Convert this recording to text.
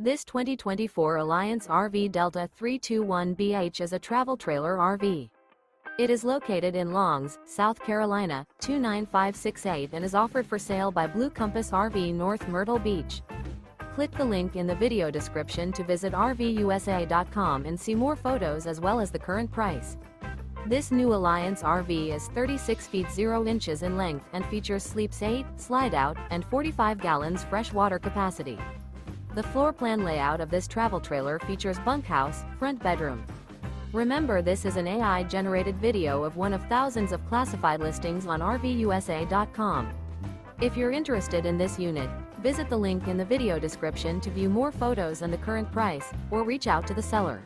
This 2024 Alliance RV Delta 321BH is a travel trailer RV. It is located in Longs, South Carolina, 29568 and is offered for sale by Blue Compass RV North Myrtle Beach. Click the link in the video description to visit RVUSA.com and see more photos as well as the current price. This new Alliance RV is 36 feet 0 inches in length and features sleeps 8, slide out, and 45 gallons fresh water capacity. The floor plan layout of this travel trailer features bunkhouse, front bedroom. Remember this is an AI-generated video of one of thousands of classified listings on RVUSA.com. If you're interested in this unit, visit the link in the video description to view more photos and the current price, or reach out to the seller.